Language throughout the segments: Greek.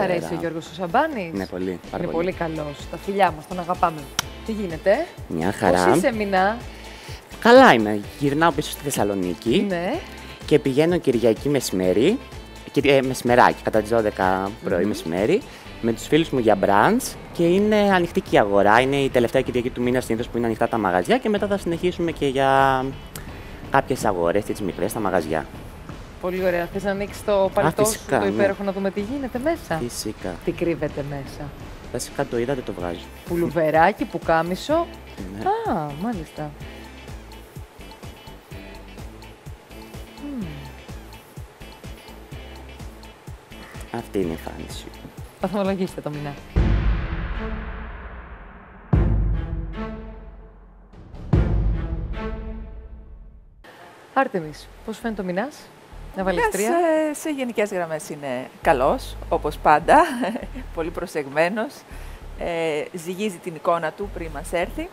Αρέσει ο Γιώργος ο Σαμπάνης; Ναι, πολύ. Πάρα Είναι πολύ. πολύ καλός. Τα φιλιά μας, τον αγαπάμε. Τι γίνεται, Μια χαρά. πώς είσαι Μινά; Καλά είμαι. Γυρνάω πίσω στη Θεσσαλονίκη Ναι. και πηγαίνω Κυριακή μεσημέρι, Κυρι- ε, μεσημεράκι, κατά τις 12 πρωί μεσημέρι, με τους φίλους μου για μπραντς και είναι ανοιχτή και η αγορά. Είναι η τελευταία Κυριακή του μήνα συνήθως που είναι ανοιχτά τα μαγαζιά και μετά θα συνεχίσουμε και για κάποιες αγορές, τις μικρές, στα μαγαζιά. Πολύ ωραία. Θες να ανοίξεις το παλτό σου, φυσικά, το ναι. υπέροχο, να δούμε τι γίνεται μέσα; Φυσικά. Τι κρύβεται μέσα; Βασικά το είδατε, το βγάζω. Πουλουβεράκι, πουκάμισο. Ναι. Α, μάλιστα. Αυτή είναι η εμφάνιση. Βαθμολογήστε το Μινά. Άρτεμις, πώς φαίνεται ο Μινάς, να βάλεις Μιας, τρία. ε, σε γενικές γραμμές είναι καλός, όπως πάντα, πολύ προσεγμένος. Ε, ζυγίζει την εικόνα του πριν μας έρθει.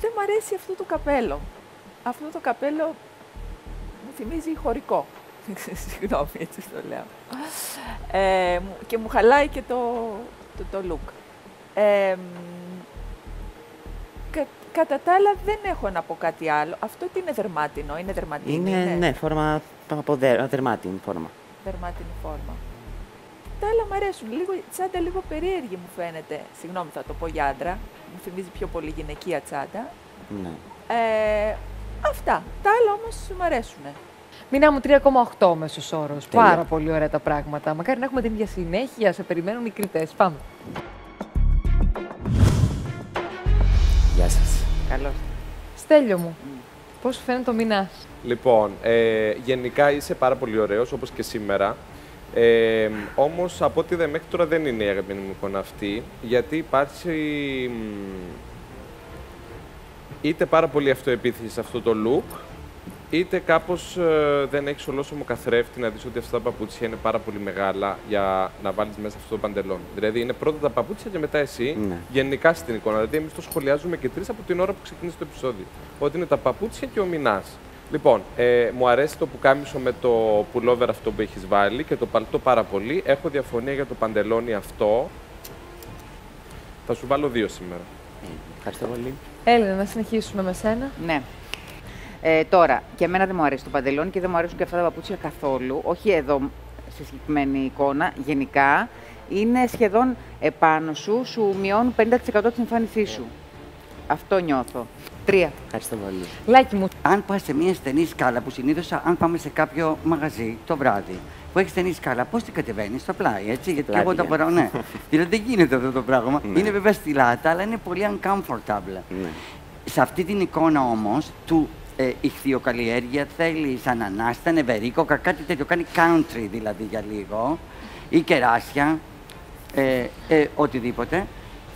Δεν μου αρέσει αυτό το καπέλο. Αυτό το καπέλο μου θυμίζει χωρικό. Συγγνώμη, έτσι το λέω. Ε, μου- και μου χαλάει και το, το, το look. Ε, μ, κα- κατά τα άλλα δεν έχω να πω κάτι άλλο. Αυτό τι είναι δερμάτινο, είναι δερματίνη. Είναι, ναι, φόρμα από δε, δερμάτινη φόρμα. δερμάτινη φόρμα. Τα άλλα μου αρέσουν. Λίγο, η τσάντα λίγο περίεργη μου φαίνεται. Συγγνώμη, θα το πω για άντρα. Μου θυμίζει πιο πολύ γυναικεία τσάντα. Ναι. Ε, αυτά. Τα άλλα όμως μου αρέσουν. Μινά μου 3,8 μέσος όρος. Τέλεια. Πάρα πολύ ωραία τα πράγματα. Μακάρι να έχουμε την ίδια συνέχεια. Σε περιμένουν οι κριτές. Πάμε. Γεια σας. Καλώς. Στέλιο μου, πώς σου φαίνεται ο Μινάς. Λοιπόν, ε, γενικά είσαι πάρα πολύ ωραίος, όπως και σήμερα. Ε, όμως, από ό,τι είδα μέχρι τώρα δεν είναι η αγαπημένη μου εικόνα αυτή, γιατί υπάρχει μ, είτε πάρα πολύ αυτοεπίθεση σε αυτό το look, είτε κάπως ε, δεν έχεις ολόσωμο καθρέφτη να δεις ότι αυτά τα παπούτσια είναι πάρα πολύ μεγάλα για να βάλεις μέσα αυτό το παντελόν. Δηλαδή είναι πρώτα τα παπούτσια και μετά εσύ, Ναι. γενικά στην εικόνα. Δηλαδή εμείς το σχολιάζουμε και τρεις από την ώρα που ξεκίνησε το επεισόδιο. Ότι είναι τα παπούτσια και ο μηνάς. Λοιπόν, ε, μου αρέσει το πουκάμισο με το pullover αυτό που έχεις βάλει και το παλτό πάρα πολύ. Έχω διαφωνία για το παντελόνι αυτό. Θα σου βάλω δύο σήμερα. Ε, Ευχαριστώ πολύ. Έλληνα, να συνεχίσουμε με σένα. Ναι. Ε, τώρα, και εμένα δεν μου αρέσει το παντελόνι και δεν μου αρέσουν και αυτά τα παπούτσια καθόλου. Όχι εδώ σε συγκεκριμένη εικόνα, γενικά. Είναι σχεδόν επάνω σου, σου μειώνουν 50% την εμφάνισή σου. Αυτό νιώθω. Τρία. Ευχαριστώ πολύ. Λάκι μου, Αν πας σε μια στενή σκάλα που συνήθως, αν πάμε σε κάποιο μαγαζί το βράδυ που έχεις στενή σκάλα, πώς την κατεβαίνεις; Στο πλάι, έτσι. Γιατί και εγώ τα Πλάι, φοράω, ναι. δηλαδή δεν γίνεται αυτό το πράγμα. Ναι. Είναι βέβαια στη λάτα, αλλά είναι πολύ uncomfortable. Ναι. Σε αυτή την εικόνα όμως του ε, ηχθειοκαλλιέργεια θέλει ανανάστα, νευερίκοκα, κάτι τέτοιο. Κάνει country δηλαδή για λίγο ή κεράσια, ε, ε, οτιδήποτε.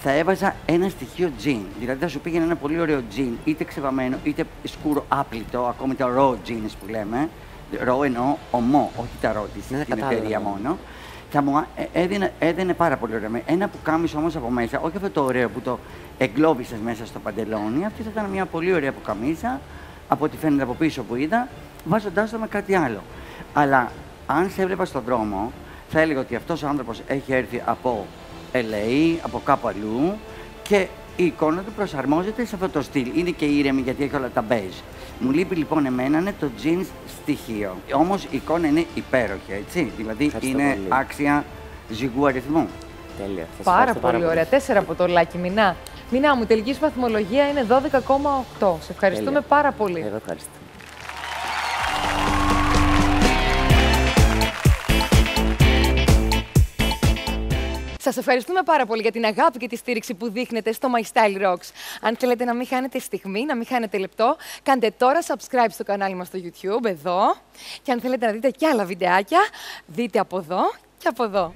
Θα έβαζα ένα στοιχείο τζιν. Δηλαδή θα σου πήγαινε ένα πολύ ωραίο τζιν, είτε ξεβαμένο είτε σκούρο άπλητο, ακόμη τα raw jeans που λέμε. Raw εννοώ ομό, όχι τα raw της, Ναι, την κατάλαβα, εταιρεία ναι. μόνο. Θα μου ε, έδινε, έδινε πάρα πολύ ωραία. Με Ένα που κάμισε όμως από μέσα, όχι αυτό το ωραίο που το εγκλώβησες μέσα στο παντελόνι. Αυτή θα ήταν μια πολύ ωραία που καμίσα, από ό,τι φαίνεται από πίσω που είδα, βάζοντάς το με κάτι άλλο. Αλλά αν σε έβλεπα στον δρόμο, θα έλεγα ότι αυτός ο άνθρωπος έχει έρθει από LA, από κάπου αλλού και η εικόνα του προσαρμόζεται σε αυτό το στυλ. Είναι και ήρεμη γιατί έχει όλα τα beige. Μου λείπει λοιπόν εμένα είναι το jeans στοιχείο. Όμως η εικόνα είναι υπέροχη, έτσι. Δηλαδή Ευχαριστώ είναι πολύ. άξια ζυγού αριθμού. Τέλεια. Σας πάρα ευχαριστώ πολύ ωραία. Τέσσερα από το Λάκι, Μινά. Μινά μου, η τελική σου βαθμολογία είναι 12,8. Σε ευχαριστούμε Τέλεια. πάρα πολύ. Εγώ ευχαριστώ. Σας ευχαριστούμε πάρα πολύ για την αγάπη και τη στήριξη που δείχνετε στο My Style Rocks. Αν θέλετε να μην χάνετε στιγμή, να μην χάνετε λεπτό, κάντε τώρα subscribe στο κανάλι μας στο YouTube, εδώ. Και αν θέλετε να δείτε και άλλα βιντεάκια, δείτε από εδώ και από εδώ.